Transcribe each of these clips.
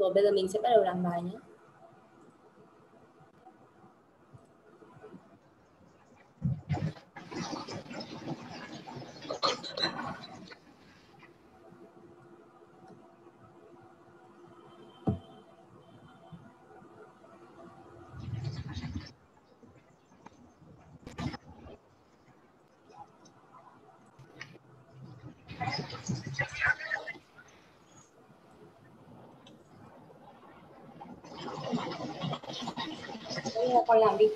Rồi bây giờ mình sẽ bắt đầu làm bài nhé. Đây là con làm đi.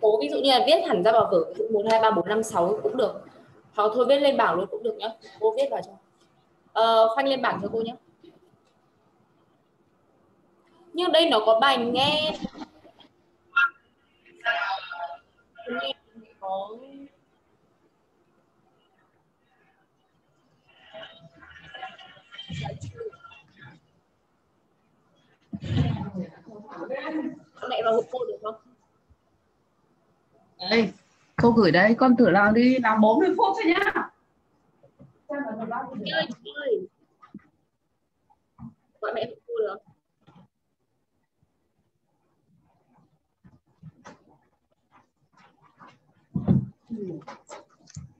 Cố ví dụ như là viết hẳn ra vào vở ví dụ 1, 2, 3, 4, 5, 6 cũng được. Hoặc thôi viết lên bảng luôn cũng được nhá. Cô viết vào cho. Ờ, khoanh lên bảng cho cô nhé. Nhưng đây nó có bài nghe. Nghe có mẹ vào hộ cô được không? Đây, cô gửi đây, con thử làm đi, làm 40 phút thôi nhá. Chị ơi, chị ơi. Gọi mẹ hộ cô được.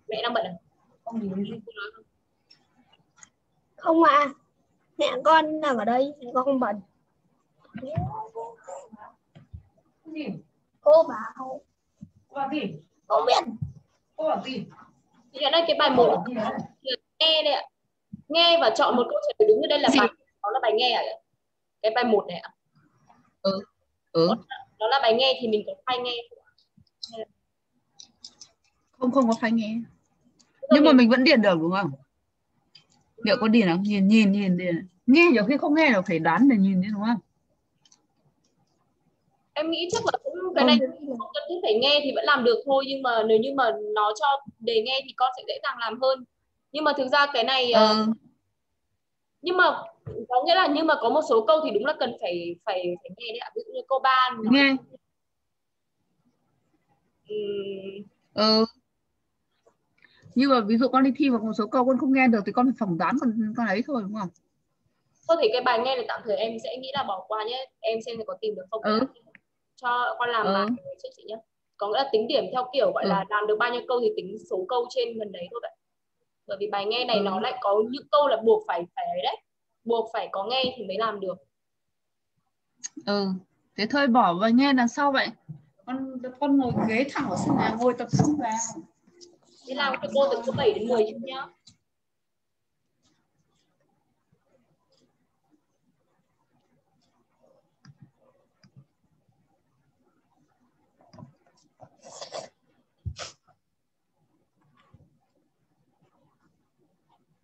Mẹ đang bận à? Không gì cô nói không? Không ạ. Mẹ con đang ở đây, con không bận. Cô bảo Cô bảo gì? không biết. Cô bảo gì? Ở đây cái bài một nghe đây ạ. Nghe và chọn một câu trả lời đúng như đây là Gì? bài đó là bài nghe ạ. Cái bài một này ạ. Ừ. Ừ, Đó là bài nghe thì mình có file nghe không không không có phải nghe. Là Nhưng mà mình- vẫn điền được đúng không? Liệu có điền không? Nhìn nhìn nhìn điền. Nghe nhiều khi không nghe được phải đoán để nhìn chứ đúng không? Em nghĩ chắc là cũng cái này không cần thiết phải nghe thì vẫn làm được thôi nhưng mà nếu như mà nó cho đề nghe thì con sẽ dễ dàng làm hơn nhưng mà thực ra cái này ờ, Ừ. nhưng mà có nghĩa là nhưng mà có một số câu thì đúng là cần phải phải phải nghe đấy ạ ví dụ như câu ba nói, Nghe. ừm, Ừ. Nhưng mà ví dụ con đi thi vào một số câu con không nghe được thì con phải phỏng đoán con con ấy thôi đúng không? thôi thì cái bài nghe này tạm thời em sẽ nghĩ là bỏ qua nhé em xem có tìm được không Ừ. cho con làm Ừ. bài trước chị nhé có nghĩa là tính điểm theo kiểu gọi Ừ. là làm được bao nhiêu câu thì tính số câu trên gần đấy thôi vậy bởi vì bài nghe này Ừ. nó lại có những câu là buộc phải phải ấy đấy buộc phải có nghe thì mới làm được Ừ. Thế thôi bỏ và nghe đằng sau vậy. Con con ngồi ghế thẳng ở sân nhà ngồi tập trung vào. Đi làm cho cô từ số 7 đến 10 chút nhá.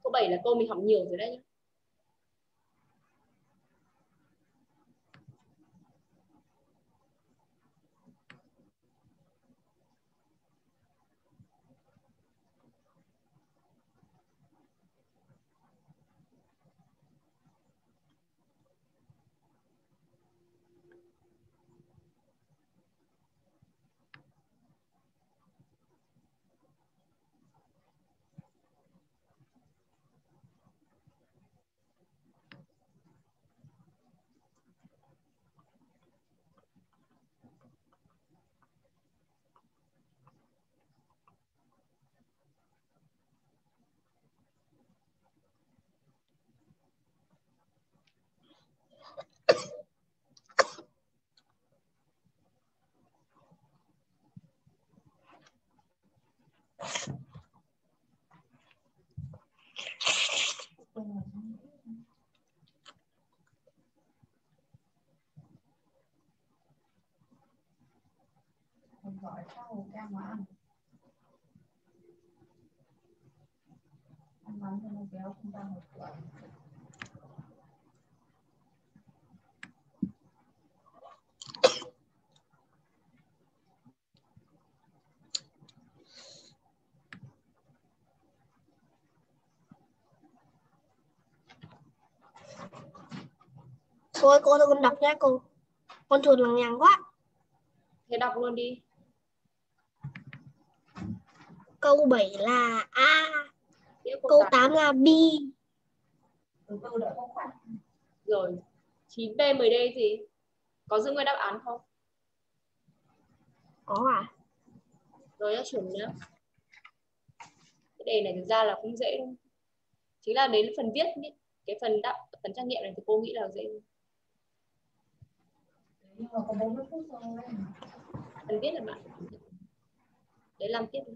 Câu 7 là câu mình học nhiều rồi đấy nhé gọi sau em mà ăn ăn bánh cho nó béo không ra một tuổi Thôi, cô cho con đọc nhé cô. Con chuột lằng nhằng quá. Thế đọc luôn đi. Câu 7 là A. Câu tám. 8 là B. từ từ đợi không khoảnh Rồi. 9B 10D gì? Có giữ nguyên đáp án không? Có à? Rồi nhá, chuẩn nhá. Cái đề này thực ra là cũng dễ đúng? Chính là đến phần viết ý. cái phần đáp phần trắc nghiệm này thì cô nghĩ là dễ. nhưng mà có 40 phút rồi Phần viết là bạn. Đấy làm tiếp. đi.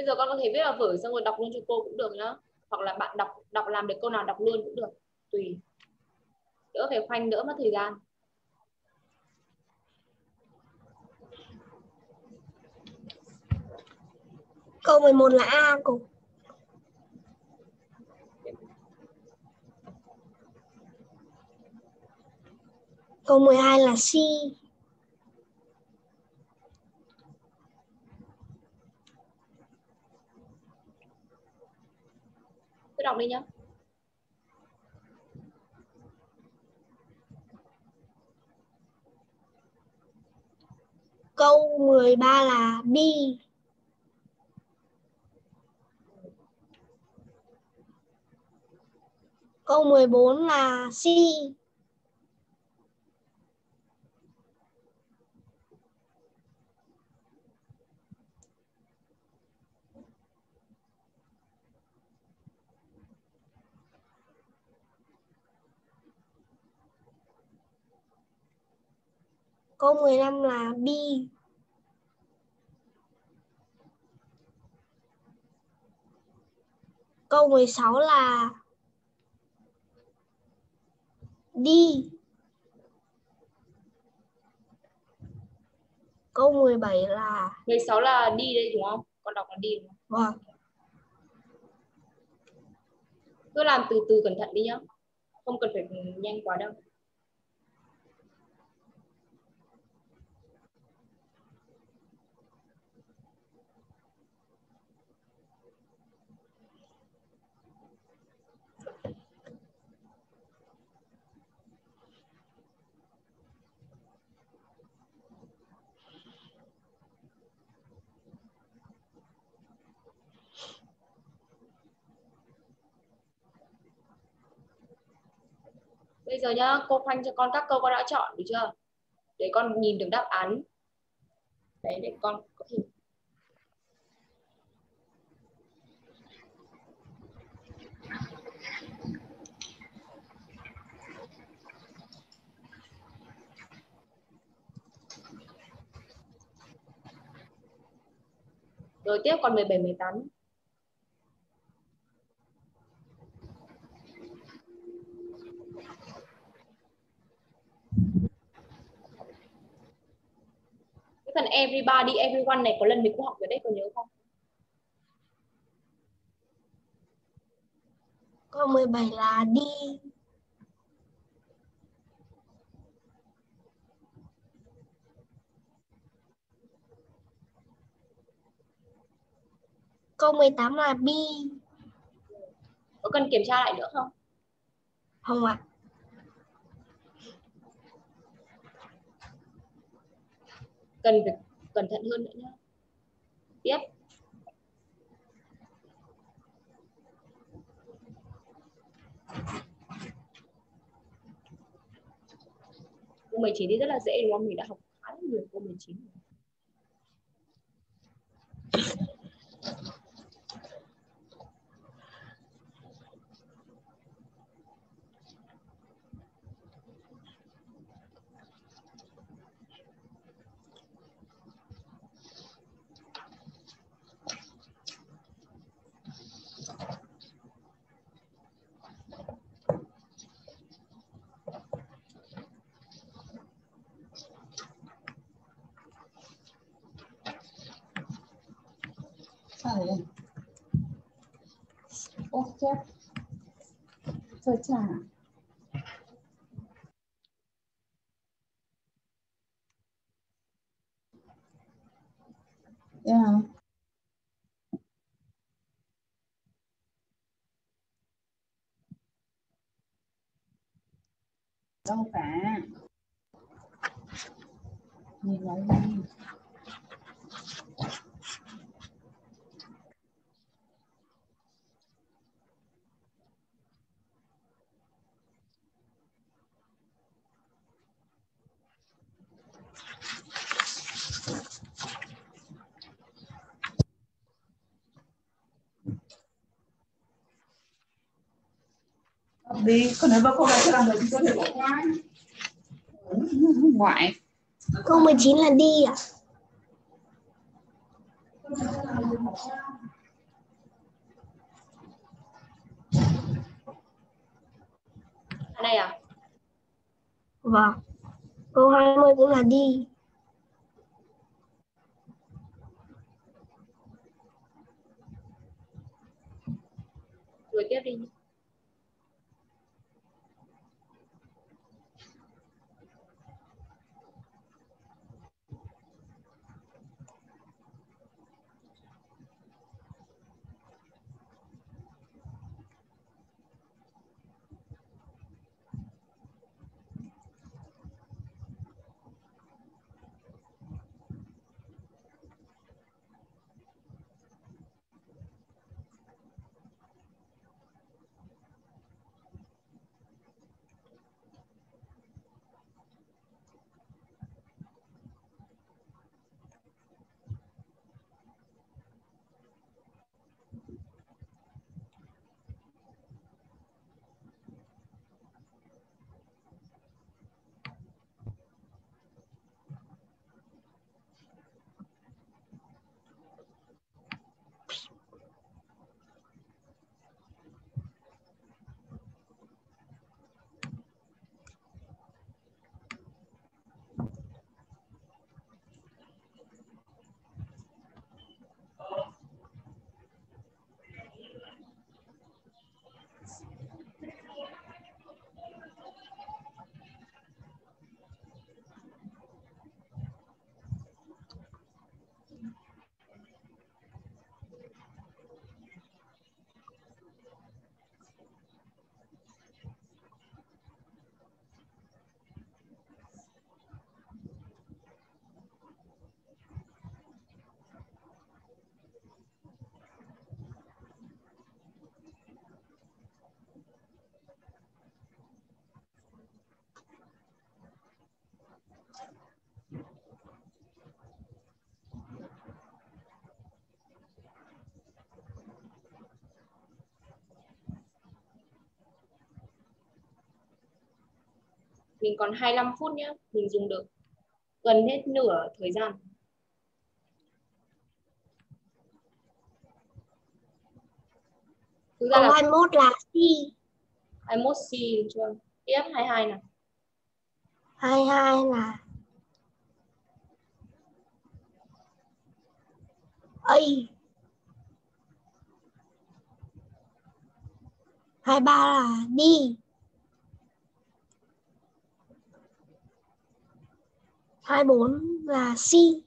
Bây giờ con có thể viết vào vở xong rồi đọc luôn cho cô cũng được nhá. Hoặc là bạn đọc đọc làm được câu nào đọc luôn cũng được. Tùy. Đỡ phải khoanh, đỡ mất thời gian. Câu 11 là A cùng Câu 12 là C. Cứ đọc đi nhá. Câu 13 là B. Câu 14 là C. Câu 15 là B. Câu 16 là D. Câu 17 là 16 là đi đây đúng không? Con đọc là đi đúng không? vâng. Cứ làm từ từ cẩn thận đi nhá. Không cần phải nhanh quá đâu. Giờ nhá, cô khoanh cho con các câu con đã chọn được chưa? Để con nhìn được đáp án. Đấy, để con có thể Rồi tiếp còn 17 18. Cái phần everybody, everyone này có lần mình cũng học rồi đấy, có nhớ không? Câu 17 là D. Câu 18 là B. Có cần kiểm tra lại nữa không? Không ạ. Cần phải cẩn thận hơn nữa nhé. Tiếp. Câu 19 thì rất là dễ đúng không? Mình đã học khá là nhiều câu 19. rồi. chép. Thôi trả yeah. Dạ. đâu cả? Nhìn lại đi. Đi còn nếu mà cô gái làm được thì có thể bỏ qua. Ngoại. Câu 19 là đi à này à vâng. Câu 20 cũng là đi. Rồi tiếp đi mình còn 25 phút nhé mình dùng được gần hết nửa thời gian. Thực ra là 21 là si 21 C được chưa? Tiếp 22 này 22 là A. 23 là đi 24 là si.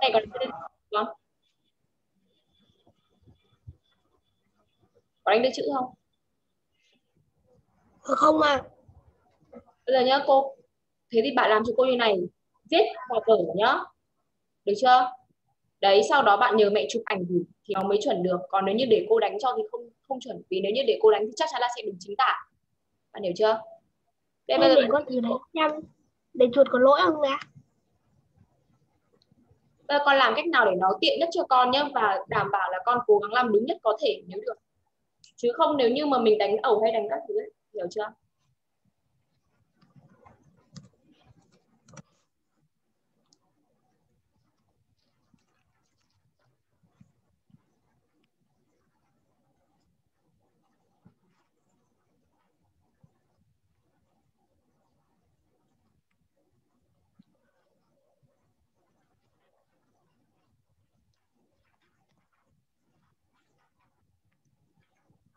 Này còn không? Có đánh được chữ không? Không à bây giờ nhá cô thế thì bạn làm cho cô như này viết vào vở nhá. Được chưa? Đấy sau đó bạn nhờ mẹ chụp ảnh gửi thì nó mới chuẩn được. Còn nếu như để cô đánh cho thì không không chuẩn. Vì nếu như để cô đánh thì chắc chắn là sẽ đúng chính tả. Bạn hiểu chưa? Thế bây giờ thử đánh xem để chuột có lỗi không nè Bây giờ con làm cách nào để nó tiện nhất cho con nhé và đảm bảo là con cố gắng làm đúng nhất có thể nếu được. Chứ không nếu như mà mình đánh ẩu hay đánh các thứ ấy, hiểu chưa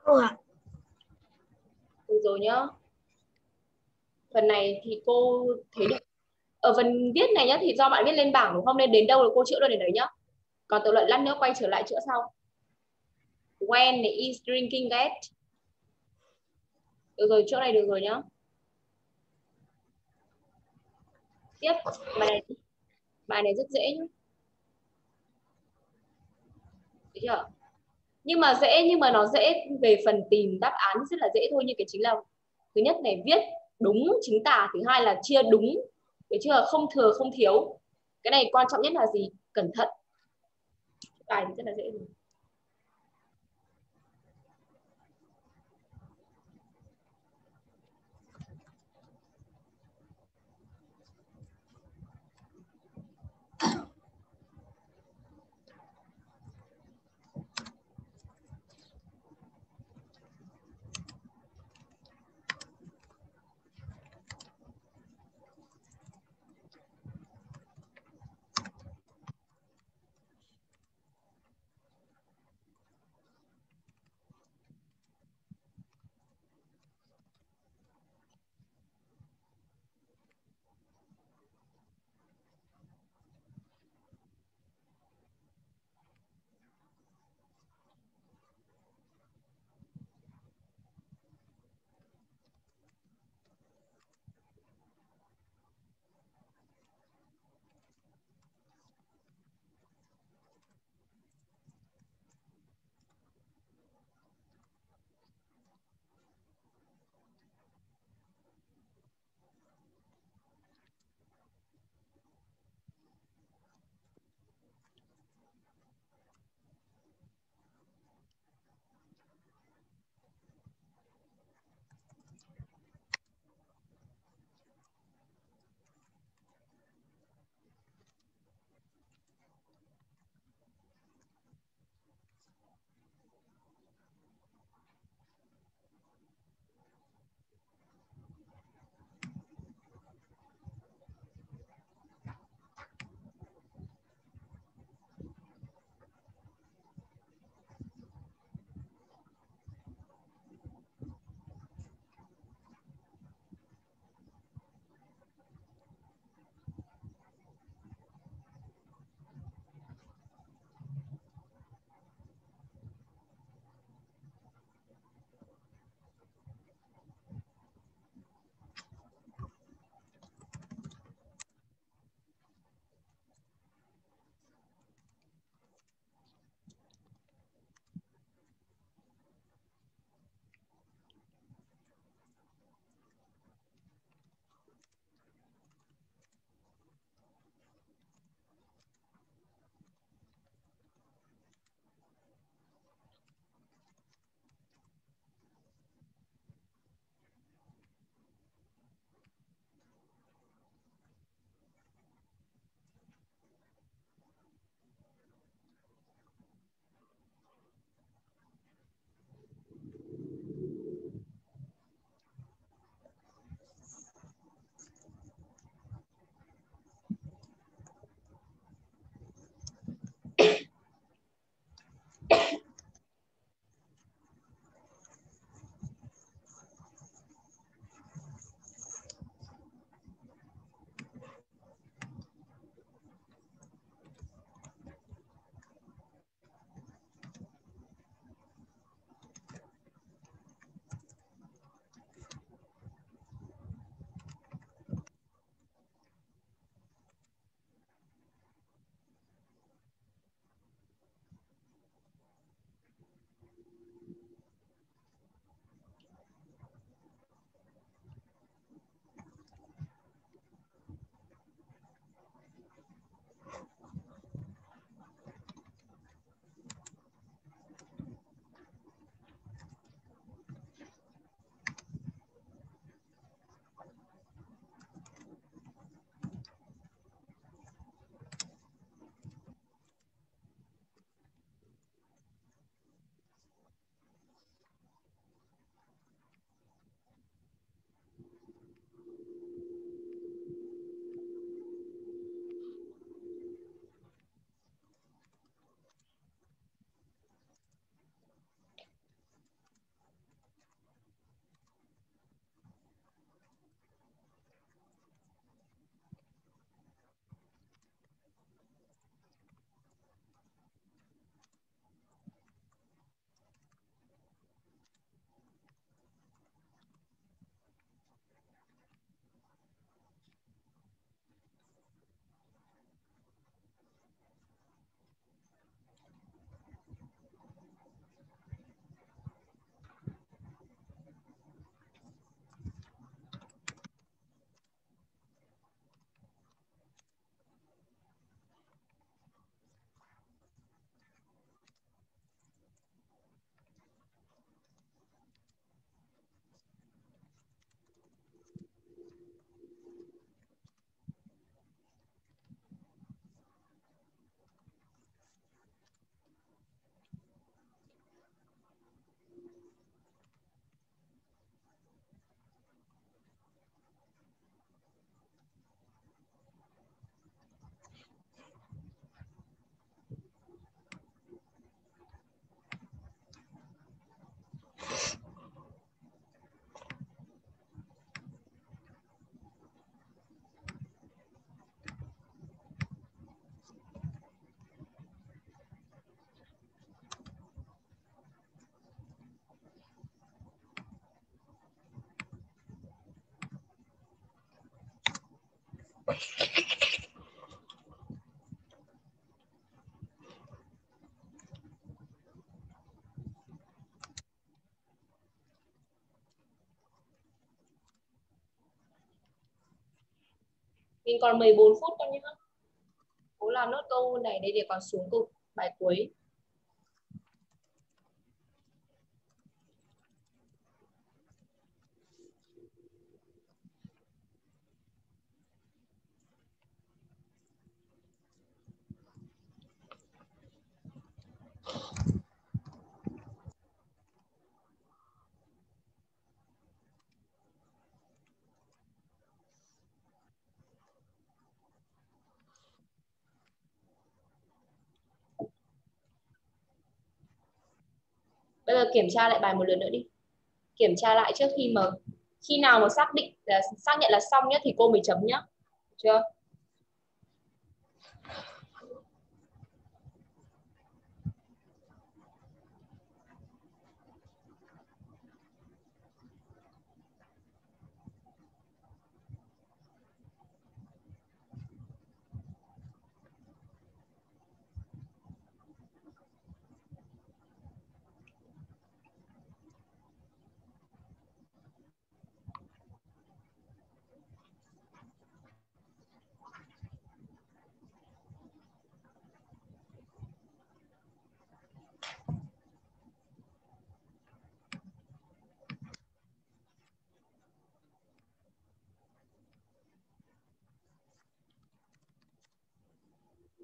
Không ạ. Được rồi nhá. Phần này thì cô thấy được. Ở phần viết này nhá thì do bạn viết lên bảng đúng không? Nên đến đâu là cô chữa được đến đấy nhá. Còn tự luận lát nữa quay trở lại chữa sau. When is drinking that? Được rồi, chỗ này được rồi nhá. Tiếp, bài này bài này rất dễ nhá. Được chưa? Nhưng mà dễ nhưng mà nó dễ về phần tìm đáp án rất là dễ thôi như cái chính là thứ nhất này viết đúng chính tả, thứ hai là chia đúng được chưa? Không thừa không thiếu. Cái này quan trọng nhất là gì? Cẩn thận. Bài thì rất là dễ rồi. Mình còn 14 phút thôi nhé cố làm nốt câu này đây để còn xuống cùng bài cuối. Bây giờ kiểm tra lại bài một lần nữa đi. Kiểm tra lại trước khi mà khi nào mà xác định là xác nhận là xong nhé thì cô mới chấm nhé chưa?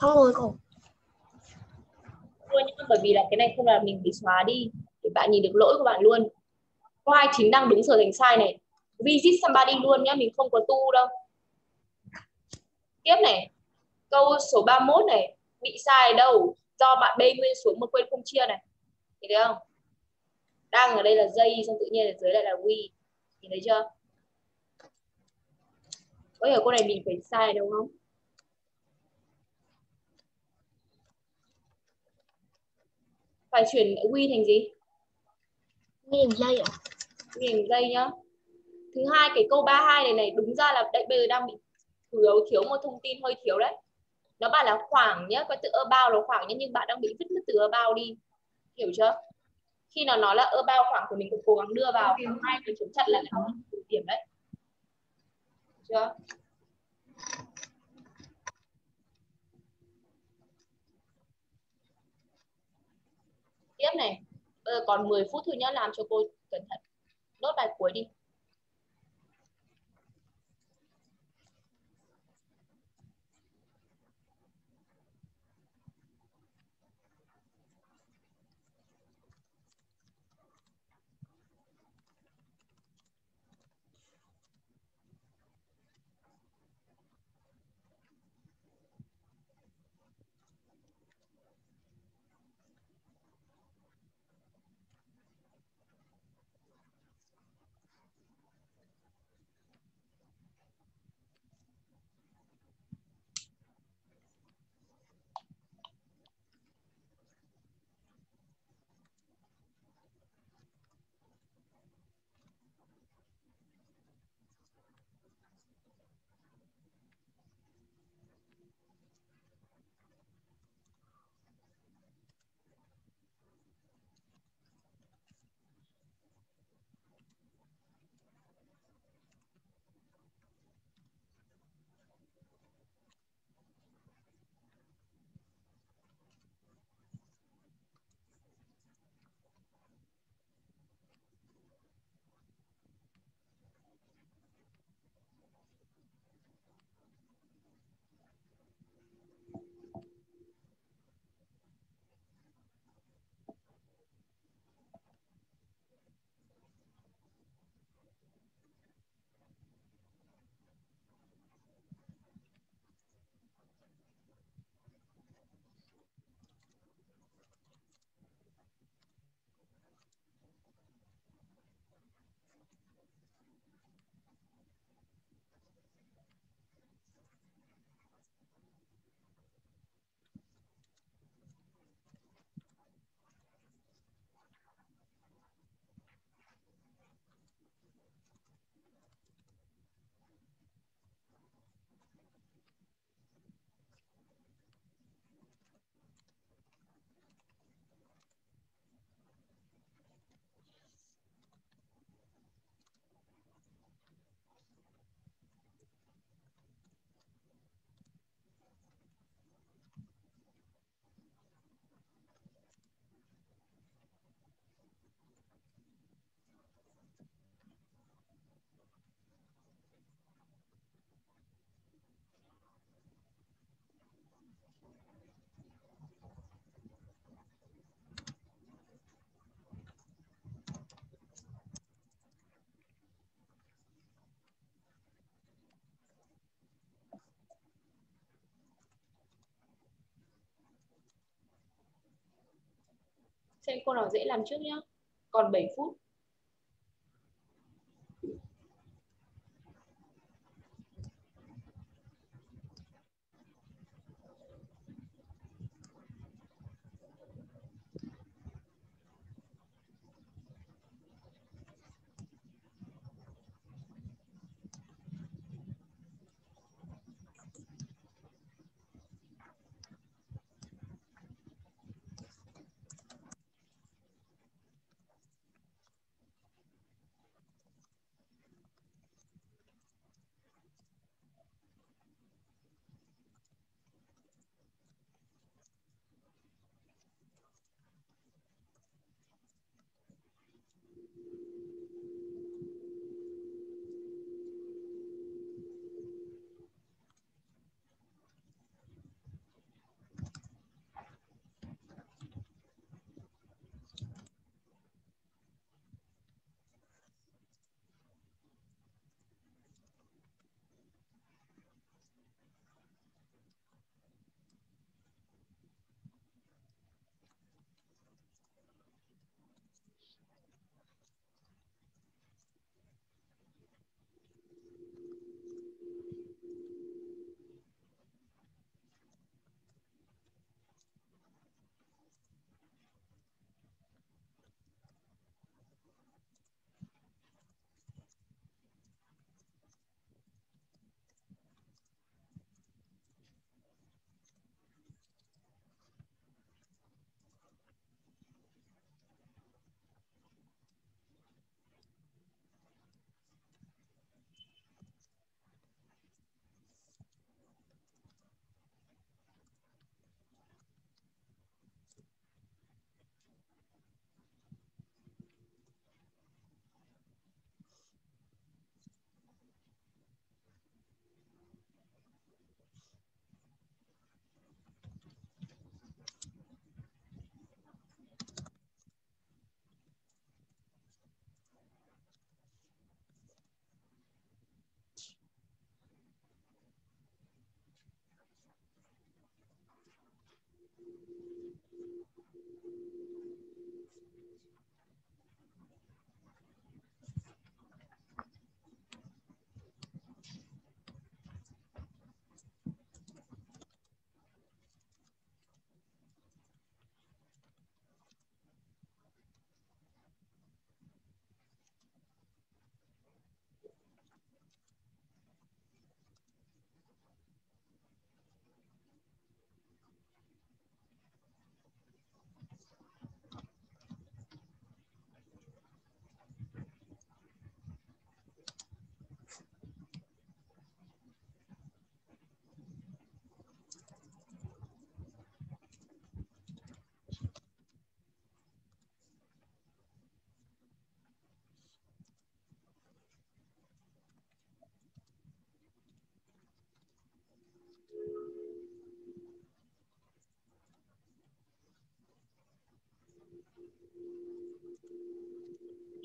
Xong rồi không. Luôn mà bởi vì là cái này không là mình bị xóa đi, để bạn nhìn được lỗi của bạn luôn. Why chính đang đúng sở thành sai này? Visit somebody luôn nhá, mình không có tu đâu. Tiếp này. Câu số 31 này. Bị sai ở đâu? Do bạn bê nguyên xuống mà quên không chia này. Nhìn thấy không? Đang ở đây là dây, xong tự nhiên ở dưới lại là we. Nhìn thấy chưa? Có hiểu cô này mình phải sai đâu không? Phải chuyển we thành gì? Nghiền dây à? miền dây nhá. Thứ hai cái câu 32 này này đúng ra là đây bây giờ đang bị thiếu thiếu một thông tin hơi thiếu đấy. Nó bảo là khoảng nhá có từ about là khoảng nhá nhưng bạn đang bị vứt mất từ about đi. Hiểu chưa? Khi nó là about khoảng thì mình cũng cố gắng đưa vào. Hai cái chấm chặt là nó điểm đấy. Chưa tiếp này. Bây giờ còn 10 phút thôi nhá, làm cho cô cẩn thận. Nốt bài cuối đi. Xem cô nào dễ làm trước nhá. Còn 7 phút.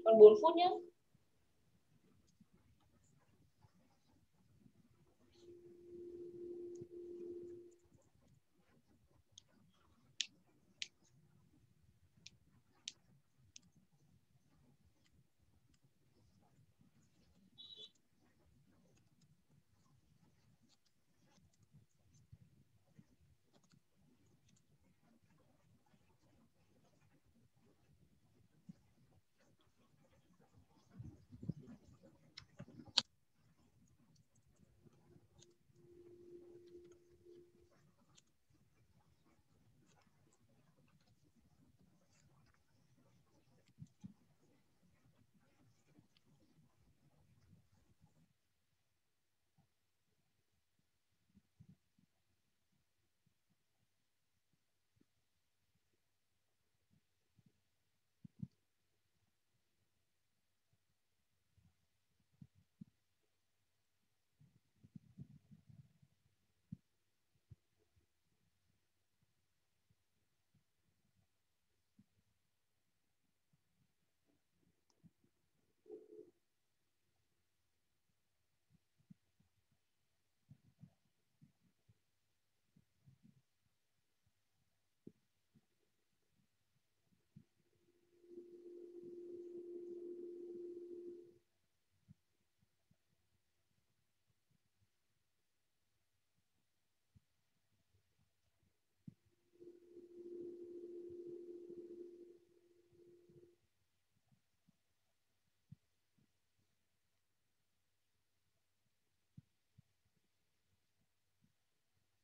Còn 4 phút nhé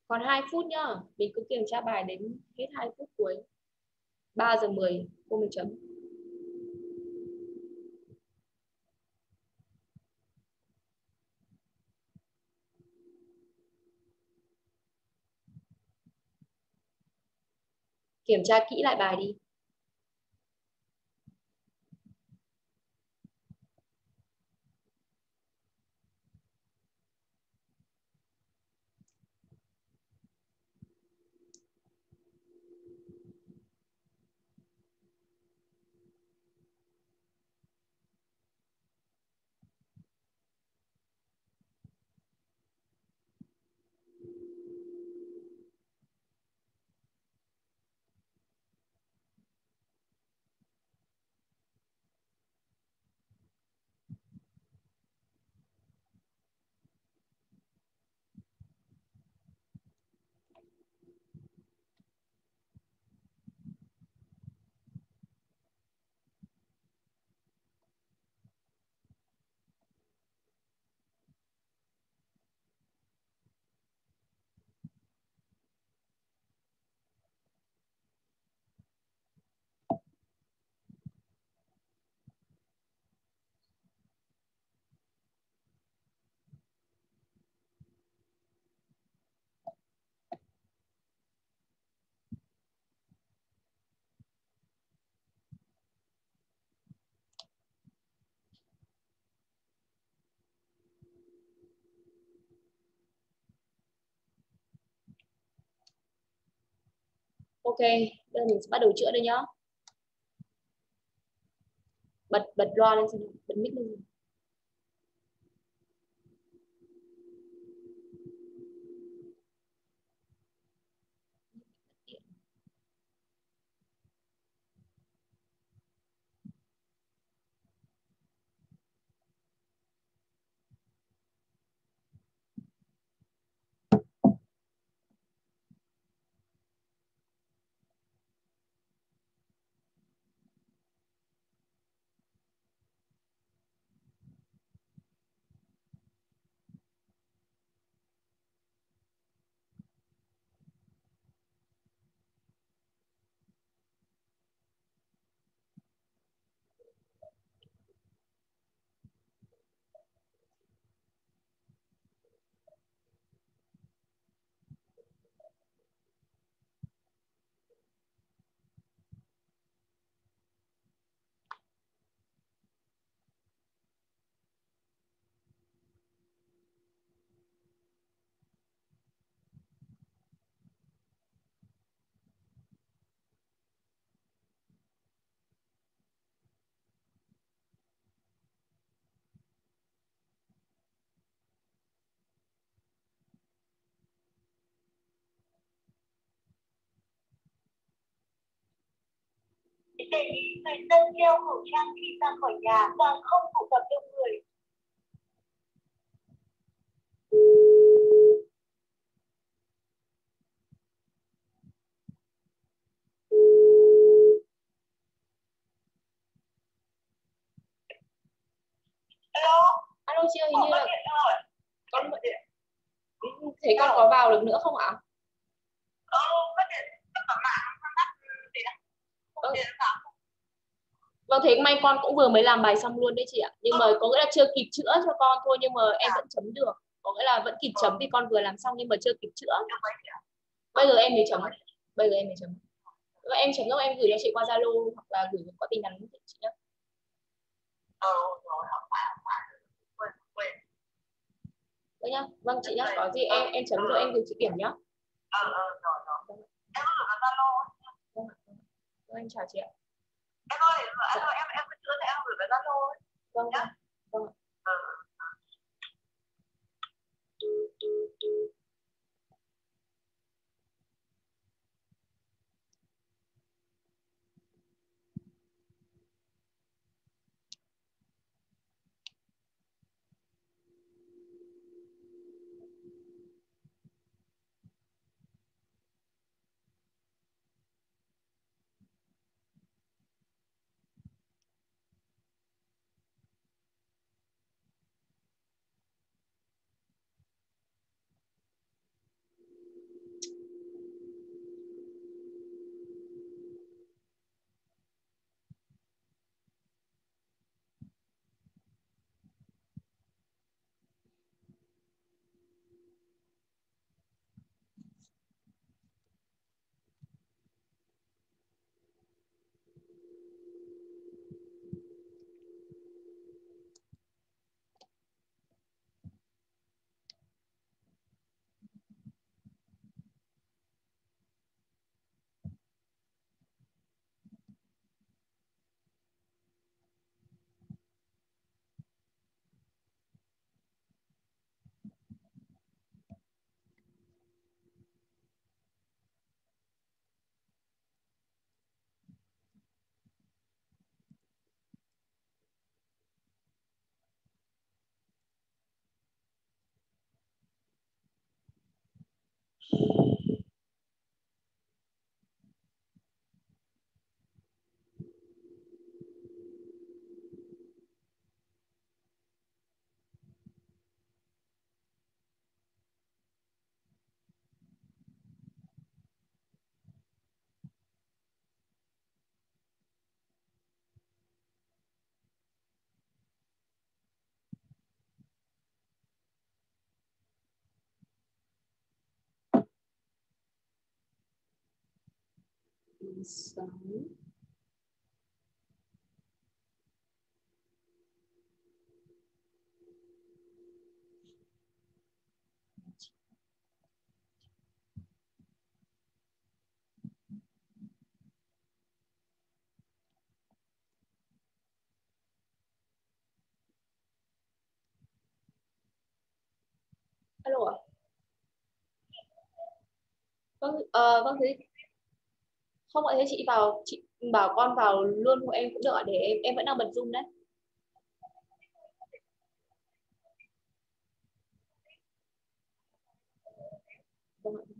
còn 2 phút nhá, mình cứ kiểm tra bài đến hết 2 phút cuối. 3 giờ 10 cô mình chấm. Kiểm tra kỹ lại bài đi. Ok, bây giờ mình sẽ bắt đầu chữa đây nhá. Bật bật loa lên xem, bật mic lên. Đề nghị người dân đeo khẩu trang khi ra khỏi nhà và không tụ tập đông người. Alo, Alo chị ơi, hình như là con thấy con có vào được nữa không ạ? Ờ, có điện. Tất cả mạng con bắt điện. Vâng, thế may con cũng vừa mới làm bài xong luôn đấy chị ạ. Nhưng mà có nghĩa là chưa kịp chữa cho con thôi nhưng mà em vẫn chấm được. Có nghĩa là vẫn kịp chấm vì con vừa làm xong nhưng mà chưa kịp chữa. Bây giờ em mới chấm. Bây giờ em mới chấm. Và em chấm xong em gửi cho chị qua Zalo hoặc là gửi qua tin nhắn cho chị nhé. Vâng nhá. Vâng chị nhá. Có gì em em chấm rồi em gửi chị điểm nhá. Ờ, ờ, rồi, rồi. Em gửi vào Zalo. Vâng, em chào chị ạ. Em ơi, em ơi, em em chữa thì em gửi vào Zalo. Vâng Nhá. vâng. Vâng. Ờ. sáu alo ạ vâng ờ, vâng thế không ạ thế chị vào, chị bảo con vào luôn của em cũng được để em em vẫn đang bật zoom đấy. Vâng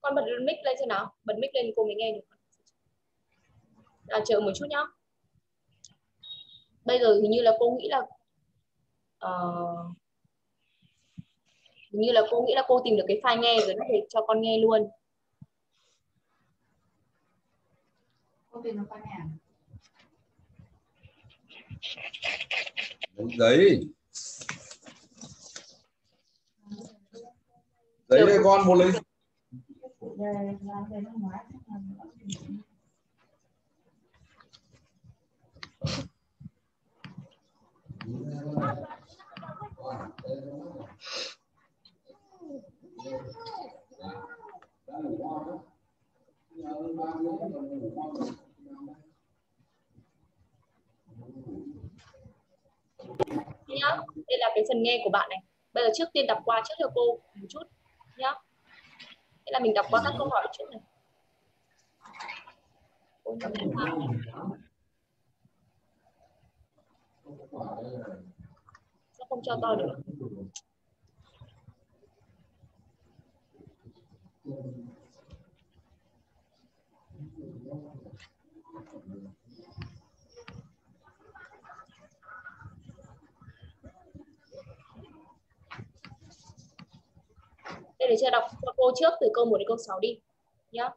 con bật mic lên xem nào. Bật mic lên cô mới nghe được. À, chờ một chút nhá. Bây giờ hình như là cô nghĩ là uh, hình như là cô nghĩ là cô tìm được cái file nghe rồi có thể cho con nghe luôn. Cô tìm được file nghe à? giấy giấy đây con một lấy đây là cái phần nghe của bạn này. Bây giờ trước tiên đọc qua trước cho cô một chút nhá. Thế là mình đọc qua các câu hỏi trước này. Cô sao không cho to được? Được để chưa đọc cho cô trước, từ câu 1 đến câu 6 đi. Nhá.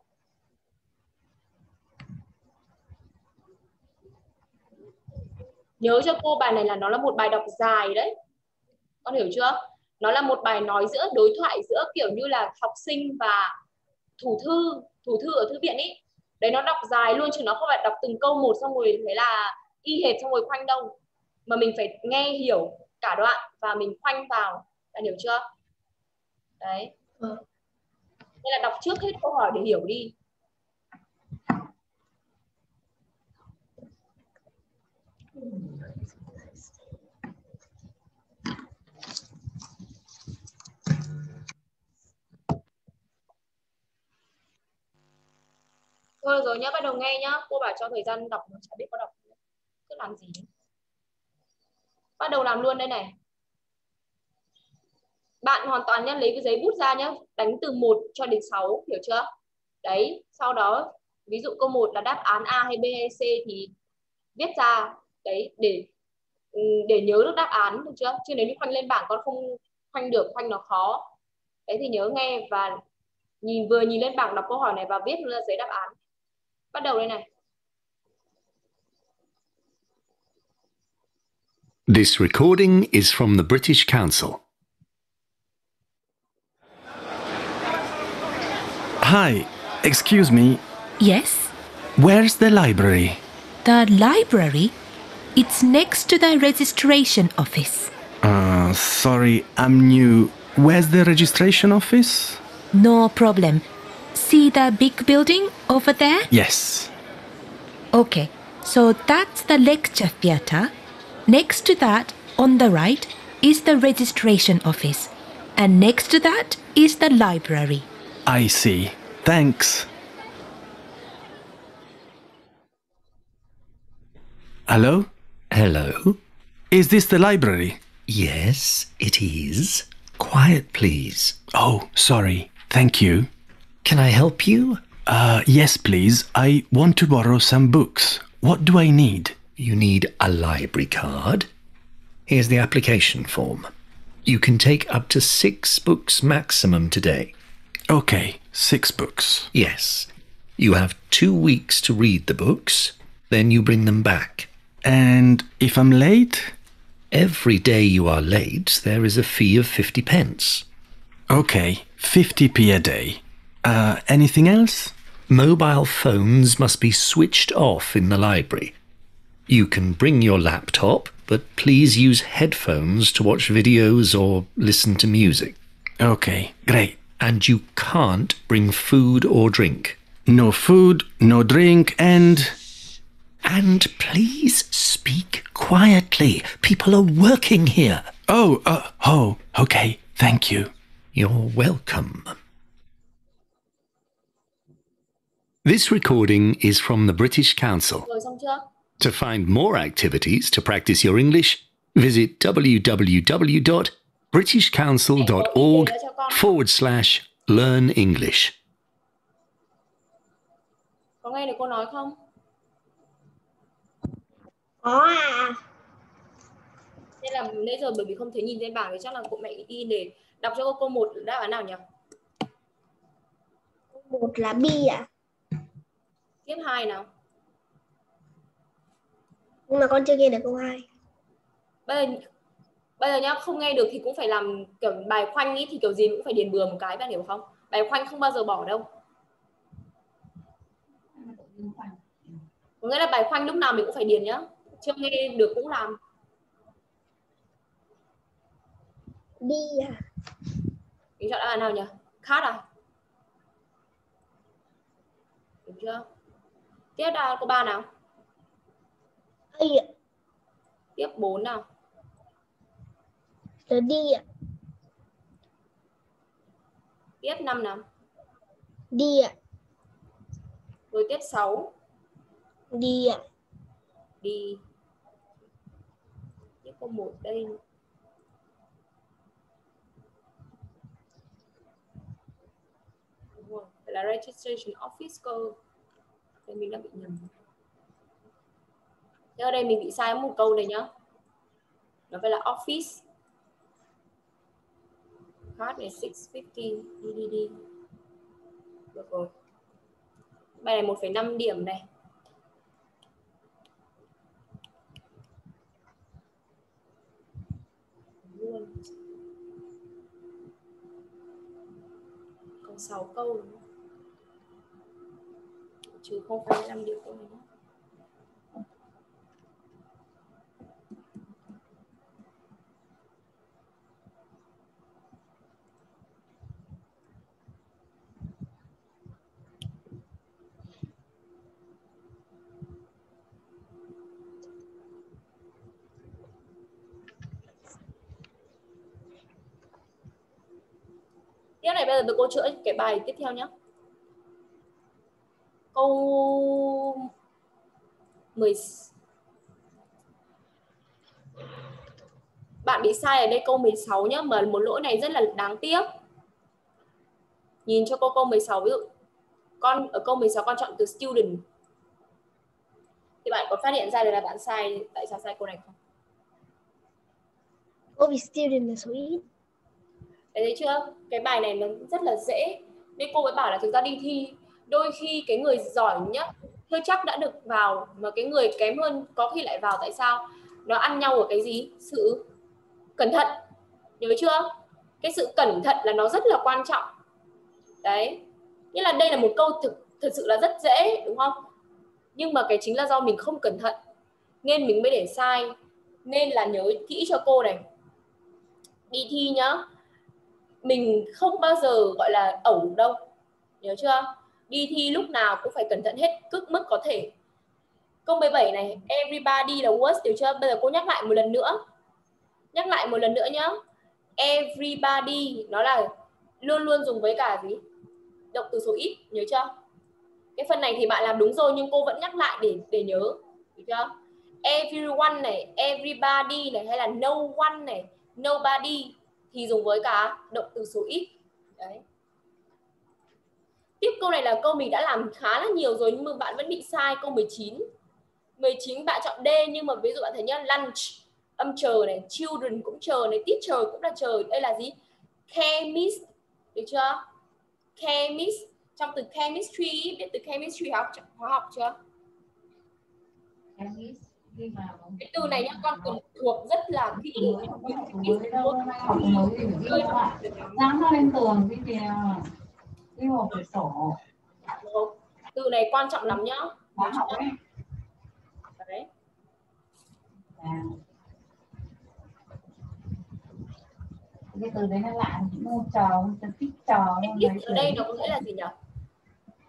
Nhớ cho cô bài này là nó là một bài đọc dài đấy. Con hiểu chưa? Nó là một bài nói giữa đối thoại giữa kiểu như là học sinh và thủ thư thủ thư ở thư viện ý. Đấy, nó đọc dài luôn chứ nó không phải đọc từng câu một xong rồi thế là y hệt xong rồi khoanh đâu. Mà mình phải nghe hiểu cả đoạn và mình khoanh vào. Bạn hiểu chưa? Đấy. Vâng. nên là đọc trước hết câu hỏi để hiểu đi Thôi rồi nhá, bắt đầu nghe nhá. Cô bảo cho thời gian đọc chả biết có đọc. Cứ làm gì. Bắt đầu làm luôn đây này. Bạn hoàn toàn nhá, lấy cái giấy bút ra nhá, đánh từ 1 cho đến 6, hiểu chưa? Đấy, sau đó ví dụ câu 1 là đáp án A hay B hay C thì viết ra đấy để để nhớ được đáp án được chưa? Chứ nếu như khoanh lên bảng con không khoanh được, khoanh nó khó. Đấy thì nhớ nghe và nhìn vừa nhìn lên bảng đọc câu hỏi này và viết ra giấy đáp án. Bắt đầu đây này. This recording is from the British Council. Hi, excuse me, Yes, where's the library? the library. It's next to the registration office. Uh, sorry, I'm new. Where's the registration office? No problem. See the big building over there? Yes. Okay, so that's the lecture theatre. Next to that, on the right, is the registration office. And next to that is the library. I see. Thanks. Hello? Hello? Is this the library? Yes, it is. Quiet, please. Oh, sorry. Thank you. Can I help you? Uh, yes, please. I want to borrow some books. What do I need? You need a library card. Here's the application form. You can take up to six books maximum today. Okay, six books. Yes. You have two weeks to read the books, then you bring them back. And if I'm late? Every day you are late, there is a fee of 50 pence. Okay, 50p a day. Uh, anything else? Mobile phones must be switched off in the library. You can bring your laptop, but please use headphones to watch videos or listen to music. Okay, great. And you can't bring food or drink. No food, no drink, and. And please speak quietly. People are working here. Oh, uh, oh, okay, thank you. You're welcome. This recording is from the British Council. Rồi xong chưa? To find more activities to practice your English, visit www.britishcouncil.org forward slash learn English. Có nghe được cô nói không? Có à. Nên là nãy giờ bởi vì không thấy nhìn trên bảng thì chắc là cô mẹ in để đọc cho cô câu một đáp án nào nhỉ? Một là B à. Tiếp hai nào. Nhưng mà con chưa nghe được câu 2. Bây giờ bây giờ nhá không nghe được thì cũng phải làm kiểu bài khoanh ý thì kiểu gì cũng phải điền bừa một cái bạn hiểu không? Bài khoanh không bao giờ bỏ đâu. Có nghĩa là bài khoanh lúc nào mình cũng phải điền nhá. Chưa nghe được cũng làm. B à. Mình chọn đáp án nào nhỉ? Card à? Được chưa? Tiếp đáp án ba nào. À. Tiếp 4 nào. Là D à. Tiếp 5 nào. D à. Rồi tiếp 6 D à. đi. Tiếp câu 1 đây. Đúng rồi. Phải là registration office cơ. Đây mình đã bị nhầm. Thế ở đây mình bị sai một câu này nhá. Nó phải là office. Hot này 650 DDD. Được rồi. Bài này 1,5 điểm này. Luôn. Còn 6 câu đúng không? trừ 0,25 điều câu này nhé. Này bây giờ tôi cô chữa cái bài tiếp theo nhé. Câu 10 Bạn bị sai ở đây câu 16 nhé, mà một lỗi này rất là đáng tiếc. Nhìn cho cô câu 16 ví dụ con ở câu 16 con chọn từ student. Thì bạn có phát hiện ra được là bạn sai tại sao sai câu này không? Cô vì student là số ít. Đấy thấy chưa? Cái bài này nó rất là dễ. Nên cô mới bảo là chúng ta đi thi, đôi khi cái người giỏi nhất chưa chắc đã được vào, mà cái người kém hơn có khi lại vào, tại sao? Nó ăn nhau ở cái gì? Sự cẩn thận. Nhớ chưa? Cái sự cẩn thận là nó rất là quan trọng. Đấy. Như là đây là một câu thực thực sự là rất dễ, đúng không? Nhưng mà cái chính là do mình không cẩn thận, nên mình mới để sai. Nên là nhớ kỹ cho cô này. Đi thi nhá mình không bao giờ, gọi là, ẩu đâu. Nhớ chưa? Đi thi lúc nào cũng phải cẩn thận hết, cước mức có thể. Câu 17 này, everybody là worst, hiểu chưa? Bây giờ cô nhắc lại một lần nữa. Nhắc lại một lần nữa nhá. Everybody, nó là luôn luôn dùng với cả gì? Động từ số ít, nhớ chưa? Cái phần này thì bạn làm đúng rồi, nhưng cô vẫn nhắc lại để để nhớ hiểu chưa? Everyone này, everybody này, hay là no one này, nobody thì dùng với cả động từ số ít. Đấy. Tiếp câu này là câu mình đã làm khá là nhiều rồi nhưng mà bạn vẫn bị sai, câu 19 19 bạn chọn D nhưng mà ví dụ bạn thấy nhá, lunch, âm chờ này, children cũng chờ này, teacher cũng là chờ. Đây là gì? Chemist, được chưa? Chemist. Trong từ chemistry, biết từ chemistry học, hóa học chưa? Cái từ này nhá con cần thuộc rất là kỹ dán nó lên tường cái kìa cái hộp cửa sổ từ này quan trọng lắm nhá học ấy đấy à. cái từ đấy nó lạ mua trò từ tích trò ở đây nó có nghĩa là gì nhỉ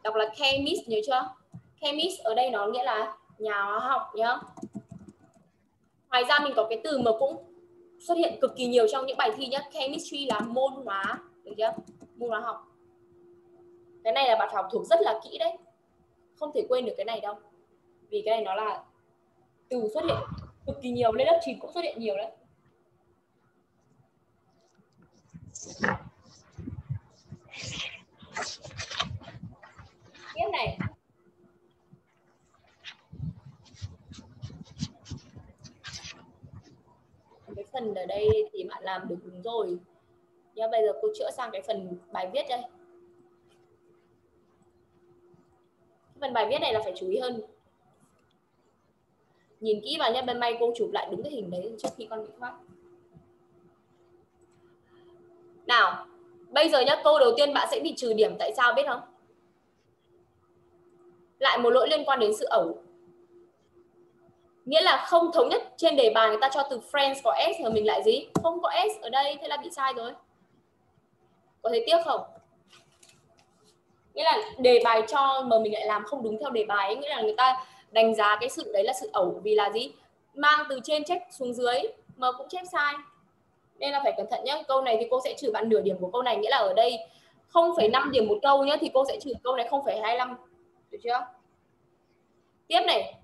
đọc là chemist nhớ chưa chemist ở đây nó nghĩa là nhà hóa học nhá. Ngoài ra mình có cái từ mà cũng xuất hiện cực kỳ nhiều trong những bài thi nhé chemistry là môn hóa. Được chưa? Môn hóa học. Cái này là bạn phải học thuộc rất là kỹ đấy. Không thể quên được cái này đâu. Vì cái này nó là từ xuất hiện cực kỳ nhiều. Lên lớp 9 cũng xuất hiện nhiều đấy. Tiếp này. Phần ở đây thì bạn làm được đúng rồi. Nhưng bây giờ cô chữa sang cái phần bài viết đây. Phần bài viết này là phải chú ý hơn. Nhìn kỹ vào nhé bên may cô chụp lại đúng cái hình đấy trước khi con bị thoát. Nào, bây giờ nhá, câu đầu tiên bạn sẽ bị trừ điểm tại sao biết không? Lại một lỗi liên quan đến sự ẩu nghĩa là không thống nhất trên đề bài người ta cho từ friends có s mà mình lại gì? Không có s ở đây thế là bị sai rồi. Có thấy tiếc không? Nghĩa là đề bài cho mà mình lại làm không đúng theo đề bài ấy, nghĩa là người ta đánh giá cái sự đấy là sự ẩu vì là gì? Mang từ trên check xuống dưới mà cũng chép sai. Nên là phải cẩn thận nhé câu này thì cô sẽ trừ bạn nửa điểm của câu này nghĩa là ở đây 0,5 điểm một câu nhé thì cô sẽ trừ câu này 0,25 được chưa? Tiếp này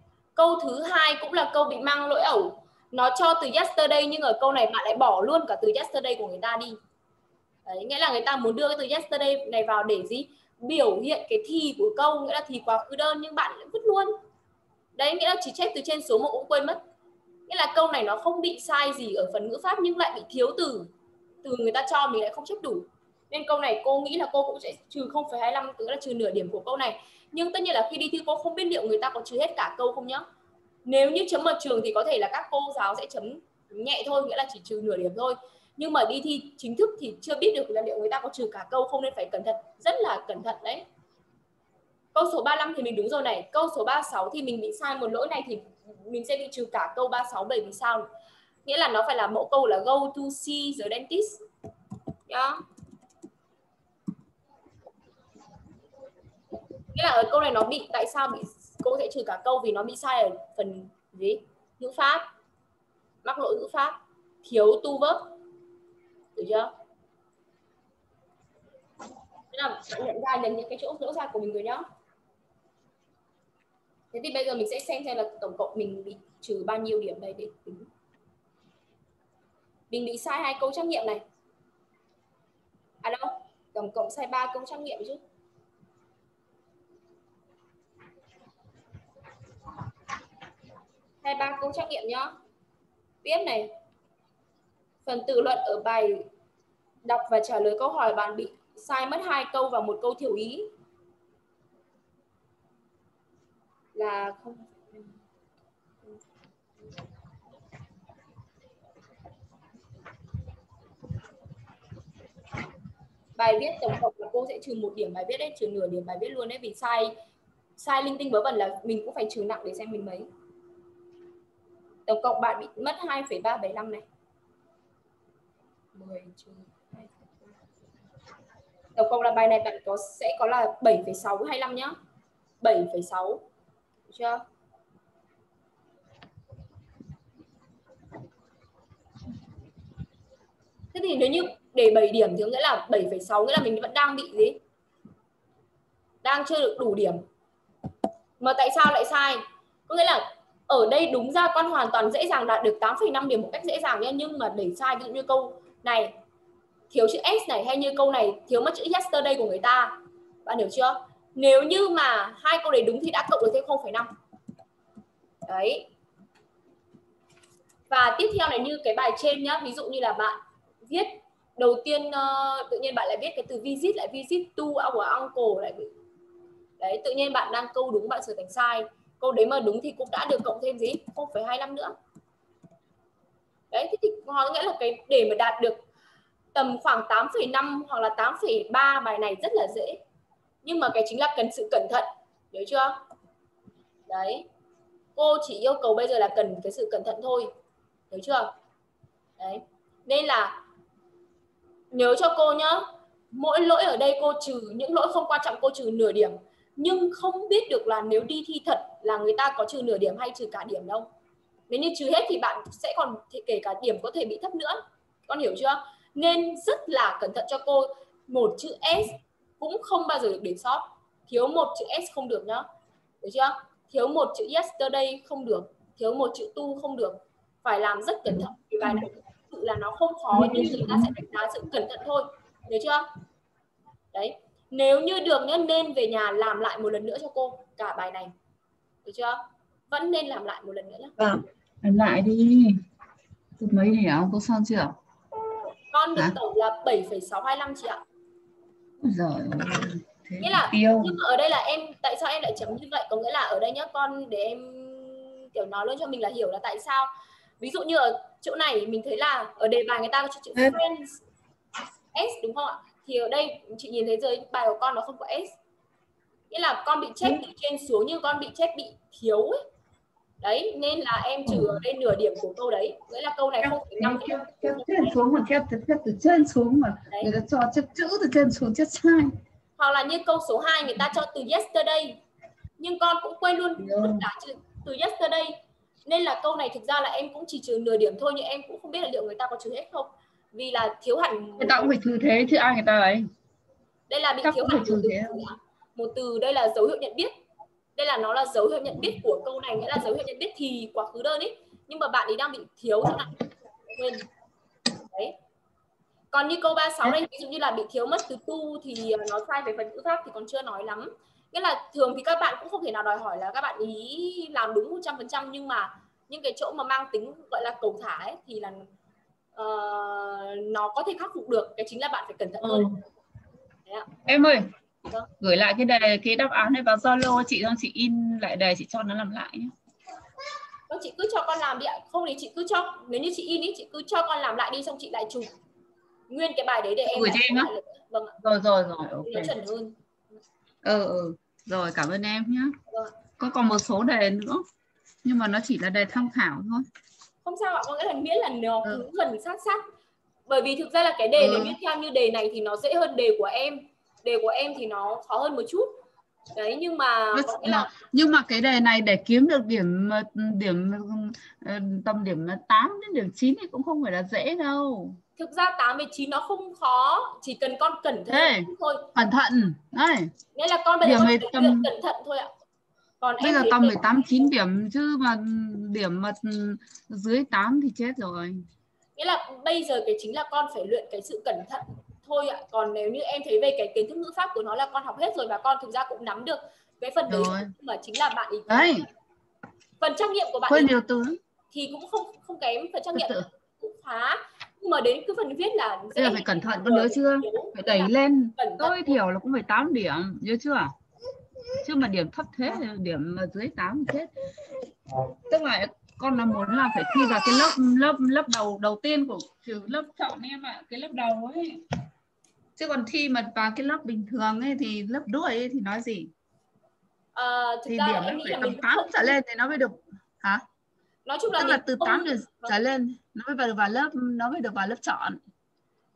câu thứ hai cũng là câu bị mang lỗi ẩu. Nó cho từ yesterday nhưng ở câu này bạn lại bỏ luôn cả từ yesterday của người ta đi. Đấy nghĩa là người ta muốn đưa cái từ yesterday này vào để gì? Biểu hiện cái thì của câu nghĩa là thì quá khứ đơn nhưng bạn lại vứt luôn. Đấy nghĩa là chỉ chép từ trên xuống mà cũng quên mất. Nghĩa là câu này nó không bị sai gì ở phần ngữ pháp nhưng lại bị thiếu từ từ người ta cho mình lại không chép đủ. Nên câu này cô nghĩ là cô cũng sẽ trừ 0,25 tức là trừ nửa điểm của câu này nhưng tất nhiên là khi đi thi cô không biết liệu người ta có trừ hết cả câu không nhá. Nếu như chấm ở trường thì có thể là các cô giáo sẽ chấm nhẹ thôi, nghĩa là chỉ trừ nửa điểm thôi. Nhưng mà đi thi chính thức thì chưa biết được là liệu người ta có trừ cả câu không nên phải cẩn thận. Rất là cẩn thận đấy. Câu số 35 thì mình đúng rồi này. Câu số 36 thì mình bị sai một lỗi này thì mình sẽ bị trừ cả câu 36 bởi vì sao. Nghĩa là nó phải là mẫu câu là go to see the dentist. Yeah nghĩa là ở câu này nó bị, tại sao bị, cô sẽ trừ cả câu vì nó bị sai ở phần gì? Ngữ pháp. Mắc lỗi ngữ pháp. Thiếu tu vấp. Được chưa? Thế là bạn nhận ra nhận những cái chỗ lỗ sai của mình rồi nhá. Thế thì bây giờ mình sẽ xem xem là tổng cộng mình bị trừ bao nhiêu điểm đây để tính. Mình bị sai hai câu trắc nghiệm này. À đâu tổng cộng sai ba câu trắc nghiệm chứ. Hai ba câu trắc nghiệm nhá. Tiếp này. Phần tự luận ở bài đọc và trả lời câu hỏi bạn bị sai mất hai câu và một câu thiểu ý. Là không bài viết tổng hợp là cô sẽ trừ một điểm bài viết đấy, trừ nửa điểm bài viết luôn đấy, vì sai sai linh tinh vớ vẩn là mình cũng phải trừ nặng để xem mình mấy tổng cộng bạn bị mất 2,375 này. 10 trừ 2,3. tổng cộng là bài này bạn có sẽ có là 7,625 nhá. 7,6 Được chưa? Thế thì nếu như để 7 điểm thì nghĩa là 7,6 nghĩa là mình vẫn đang bị gì? Đang chưa được đủ điểm. Mà tại sao lại sai? Có nghĩa là ở đây đúng ra con hoàn toàn dễ dàng đạt được 8,5 điểm một cách dễ dàng nhé nhưng mà để sai ví dụ như câu này thiếu chữ S này hay như câu này thiếu mất chữ yesterday của người ta. Bạn hiểu chưa? Nếu như mà hai câu đấy đúng thì đã cộng được thêm 0,5 đấy. Và tiếp theo này như cái bài trên nhá ví dụ như là bạn viết đầu tiên uh, tự nhiên bạn lại viết cái từ visit lại visit to của uncle lại bị đấy tự nhiên bạn đang câu đúng bạn sửa thành sai câu đấy mà đúng thì cũng đã được cộng thêm gì? 0,25 nữa. Đấy thế thì có nghĩa là cái để mà đạt được tầm khoảng 8,5 hoặc là 8,3 bài này rất là dễ. Nhưng mà cái chính là cần sự cẩn thận nhớ chưa? Đấy. Cô chỉ yêu cầu bây giờ là cần cái sự cẩn thận thôi nhớ chưa? Đấy. Nên là nhớ cho cô nhá mỗi lỗi ở đây cô trừ những lỗi không quan trọng cô trừ nửa điểm nhưng không biết được là nếu đi thi thật là người ta có trừ nửa điểm hay trừ cả điểm đâu. Nếu như trừ hết thì bạn sẽ còn kể cả điểm có thể bị thấp nữa. Con hiểu chưa? Nên rất là cẩn thận cho cô. Một chữ s cũng không bao giờ được để sót. Thiếu một chữ s không được nhá. Được chưa? Thiếu một chữ yesterday không được. Thiếu một chữ tu không được. Phải làm rất cẩn thận vì bài này sự là nó không khó. Nhưng chúng ta sẽ đánh giá sự cẩn thận thôi. Được chưa? Đấy nếu như được nhá nên về nhà làm lại một lần nữa cho cô cả bài này được chưa vẫn nên làm lại một lần nữa nhé Vâng, làm lại đi. Được mấy điểm, có xong chưa? con được Hả? tổng là 7,625 chị ạ thế nghĩa là tiêu. nhưng mà ở đây là em tại sao em lại chấm như vậy có nghĩa là ở đây nhá con để em kiểu nói luôn cho mình là hiểu là tại sao ví dụ như ở chỗ này mình thấy là ở đề bài người ta có chữ friends s đúng không ạ thì ở đây chị nhìn thấy rồi bài của con nó không có s. Nghĩa là con bị check từ trên xuống nhưng con bị check bị thiếu ấy. Đấy nên là em trừ ở đây nửa điểm của câu đấy. Nghĩa là câu này không phải năm Theo, theo trên xuống mà theo, theo từ trên xuống mà Đấy. người ta cho chữ chữ từ trên xuống chết sai. hoặc là như câu số 2 người ta cho từ yesterday. Nhưng con cũng quên luôn tất cả chữ từ yesterday. Nên là câu này thực ra là em cũng chỉ trừ nửa điểm thôi nhưng em cũng không biết là liệu người ta có trừ hết không vì là thiếu hẳn Người ta cũng phải trừ thế chứ ai người ta ấy. đây là bị chắc thiếu hẳn một từ một từ đây là dấu hiệu nhận biết. Đây là nó là dấu hiệu nhận biết của câu này nghĩa là dấu hiệu nhận biết thì quá khứ đơn ấy nhưng mà bạn ấy đang bị thiếu chỗ này quên đấy. Còn như câu 36 đây ví dụ như là bị thiếu mất từ tu thì nó sai về phần ngữ pháp thì còn chưa nói lắm. Nghĩa là thường thì các bạn cũng không thể nào đòi hỏi là các bạn ý làm đúng 100% nhưng mà những cái chỗ mà mang tính gọi là cầu thả ấy thì là ờ, nó có thể khắc phục được cái chính là bạn phải cẩn thận Ừ. hơn. Em ơi, Vâng. gửi lại cái đề cái đáp án này vào Zalo cho chị xong chị in lại đề chị cho nó làm lại nhé. Vâng, chị cứ cho con làm đi ạ không thì chị cứ cho nếu như chị in ý chị cứ cho con làm lại đi xong chị lại chụp nguyên cái bài đấy để em Gửi cho em á? vâng ạ Rồi rồi rồi, ok. nó chuẩn hơn Ừ ừ. rồi cảm ơn em nhé Vâng. có còn một số đề nữa nhưng mà nó chỉ là đề tham khảo thôi không sao ạ có nghĩa là miễn là nó Ừ. cứ gần sát sát. Bởi vì thực ra là cái đề Ừ. nếu như theo như đề này thì nó dễ hơn đề của em. Đề của em thì nó khó hơn một chút. Đấy nhưng mà nghĩa là nhưng mà cái đề này để kiếm được điểm ờ, điểm ờ, tầm điểm 8 đến điểm 9 thì cũng không phải là dễ đâu. Thực ra 8 với 9 nó không khó chỉ cần con cẩn thận thôi. cẩn thận. Đấy nghĩa là con bây giờ con tầm- cẩn thận thôi ạ còn bây giờ tầm đề- 18 9 điểm chứ mà điểm mà dưới 8 thì chết rồi. Nghĩa là bây giờ cái chính là con phải luyện cái sự cẩn thận thôi ạ. Còn nếu như em thấy về cái kiến thức ngữ pháp của nó là con học hết rồi và con thực ra cũng nắm được cái phần đấy mà chính là bạn ý đấy. Phần trắc nghiệm của bạn quên ý nhiều từ thì cũng không không kém phần trắc nghiệm cũng khá. Nhưng mà đến cái phần viết là bây giờ phải cẩn thận con nhớ chưa? phải đẩy lên. tối thiểu là cũng phải 8 điểm nhớ chưa chứ mà điểm thấp thế điểm mà dưới 8 thì chết. Tức là con là muốn là phải thi vào cái lớp lớp lớp đầu đầu tiên của trừ lớp chọn em ạ cái lớp đầu ấy. Chứ còn thi mà vào cái lớp bình thường ấy thì lớp đuôi ấy thì nói gì? Ờ, thực thì ra điểm em phải tầm mình 8 không- trở lên thì nó mới được hả? Nói chung là tức là từ không- 8 trở, trở lên nó mới vào được vào lớp nó mới được vào lớp chọn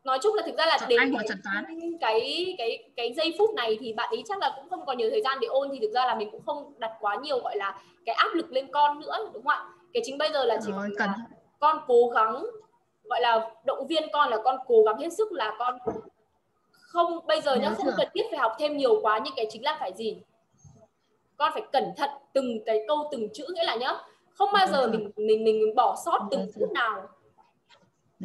nói chung là thực ra là Chọn đến Anh cái, cái cái cái giây phút này thì bạn ấy chắc là cũng không có nhiều thời gian để ôn thì thực ra là mình cũng không đặt quá nhiều gọi là cái áp lực lên con nữa đúng không ạ? Cái chính bây giờ là chỉ rồi còn cần là con cố gắng gọi là động viên con là con cố gắng hết sức là con không bây giờ nhá không cần thiết phải học thêm nhiều quá nhưng cái chính là phải gì? Con phải cẩn thận từng cái câu từng chữ nghĩa là nhá không bao giờ chưa? mình mình mình bỏ sót từng phút nào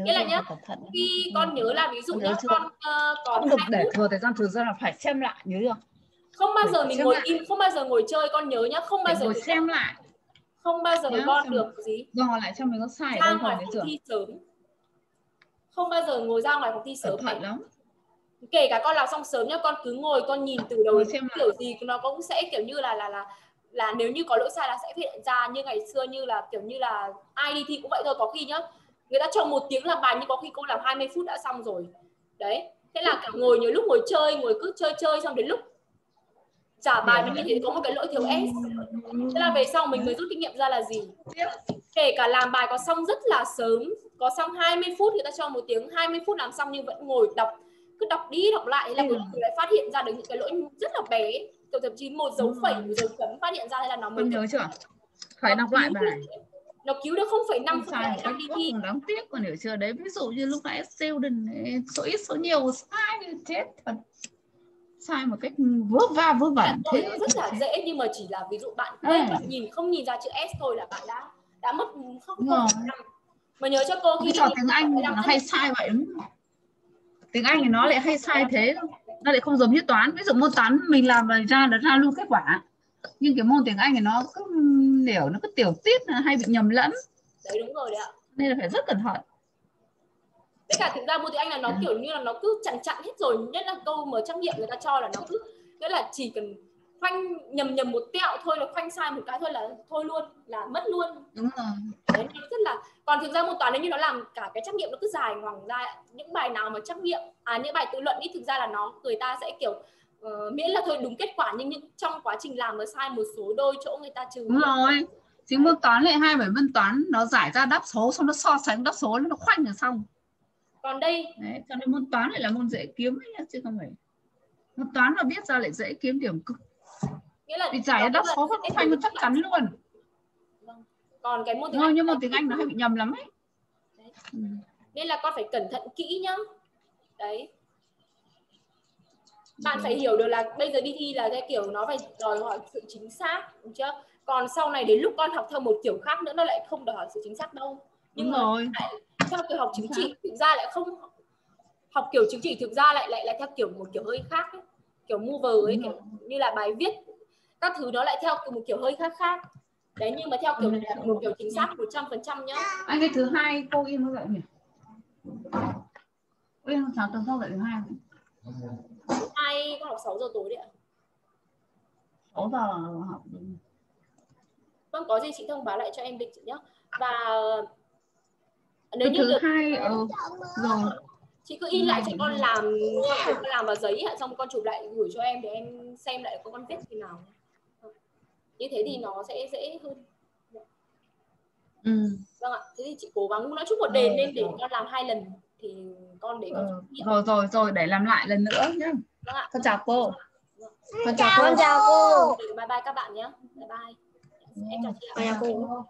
Nghĩa là nhá, Phải khi con nhớ là ví dụ nhá con ờ, còn không được để thừa thời gian thực ra là phải xem lại nhớ chưa? Không bao để giờ mình ngồi lại. im không bao giờ ngồi chơi con nhớ nhá không bao để giờ ngồi xem lại. Không bao giờ Nhớ con xem. được gì. Dò lại xem mình có sai ra ngoài phòng thi sớm. Không bao giờ ngồi ra ngoài phòng thi sớm thận lắm. Kể cả con làm xong sớm nhá con cứ ngồi con nhìn từ đầu xem lại. kiểu gì nó cũng sẽ kiểu như là là là là nếu như có lỗi sai là sẽ hiện ra. Như ngày xưa như là kiểu như là ai đi thi cũng vậy thôi có khi nhá người ta cho một tiếng làm bài nhưng có khi cô làm 20 phút đã xong rồi. Đấy. Thế là cả ngồi nhiều lúc ngồi chơi ngồi cứ chơi chơi xong đến lúc trả bài như thế có một cái lỗi thiếu s. Thế là về sau mình mới rút kinh nghiệm ra là gì? Kể cả làm bài có xong rất là sớm có xong 20 phút người ta cho một tiếng 20 phút làm xong nhưng vẫn ngồi đọc cứ đọc đi đọc lại là cuối cùng lại phát hiện ra được những cái lỗi rất là bé. Thậm chí một dấu phẩy một dấu chấm phát hiện ra thế là nó mới nhớ chưa? Phải đọc lại bài nó cứu được không phẩy năm năm đi thi. đáng tiếc con hiểu chưa đấy. Ví dụ như lúc nãy student số ít số nhiều sai chết thật. Sai một cách vớ va vớ vẩn thế rất là dễ nhưng mà chỉ là ví dụ bạn Ừ. quên bạn nhìn không nhìn ra chữ S thôi là bạn đã đã mất không không mà nhớ cho cô khi trò tiếng Anh phải nó hay sai vậy đúng không? tiếng Anh thì nó lại hay sai thế nó lại không giống như toán. Ví dụ môn toán mình làm ra là ra luôn kết quả. Nhưng cái môn tiếng Anh thì nó cứ kiểu nó cứ tiểu tiết là hay bị nhầm lẫn. Đấy đúng rồi đấy ạ. Nên là phải rất cẩn thận. Với cả thực ra môn tiếng Anh là nó Ừ. kiểu như là nó cứ chặn chặn hết rồi nhất là câu mà trắc nghiệm người ta cho là nó cứ nghĩa là chỉ cần khoanh nhầm nhầm một tẹo thôi là khoanh sai một cái thôi là thôi luôn là mất luôn. Đúng rồi. Đấy nó rất là còn thực ra môn toán nếu như nó làm cả cái trắc nghiệm nó cứ dài ngoằng ra những bài nào mà trắc nghiệm à những bài tự luận ý thực ra là nó người ta sẽ kiểu ờ, miễn là thôi đúng kết quả nhưng những trong quá trình làm nó sai một số đôi chỗ người ta trừ. Đúng rồi. Chính môn toán lại hai bảy môn toán nó giải ra đáp số xong nó so sánh đáp số nó khoanh là xong. Còn đây đấy cho nên môn toán lại là môn dễ kiếm ấy chứ không phải môn toán mà biết ra lại dễ kiếm điểm cực. Nghĩa là vì giải đáp số nó khoanh nó chắc chắn luôn. Vâng. còn cái môn tiếng Anh nhưng môn tiếng Anh nó hay bị nhầm lắm ấy. Ừ. nên là con phải cẩn thận kỹ nhá. Đấy bạn phải hiểu được là bây giờ đi thi là cái kiểu nó phải đòi hỏi sự chính xác đúng chưa? Còn sau này đến lúc con học theo một kiểu khác nữa nó lại không đòi hỏi sự chính xác đâu. Nhưng đúng mà rồi. theo kiểu học chứng chỉ thực ra lại không học kiểu chứng chỉ thực ra lại lại lại theo kiểu một kiểu hơi khác ấy. kiểu mover ấy Đúng kiểu như là bài viết các thứ nó lại theo một kiểu hơi khác khác. Đấy nhưng mà theo kiểu này là một kiểu chính xác 100% nhá. Anh cái thứ hai cô yên có dạy nhỉ? Yên sáng tuần sau dạy thứ hai hai con học 6 giờ tối đấy ạ? Sáu giờ học vâng có gì chị thông báo lại cho em định chị nhé và nếu như thứ được hai ừ, rồi chị cứ in lại cho con làm xong rồi con làm vào giấy ạ xong con chụp lại gửi cho em để em xem lại con viết thế nào. Như thế thì nó sẽ dễ hơn. Ừ. vâng ạ thế thì chị cố gắng nói chung một đề lên để con làm hai lần thì con để con Ừ. rồi rồi rồi để làm lại lần nữa nhé vâng ạ. Con chào cô. Con chào con cô. chào cô. Bye bye các bạn nhé. Bye bye. Em chào chị ạ. Chào cô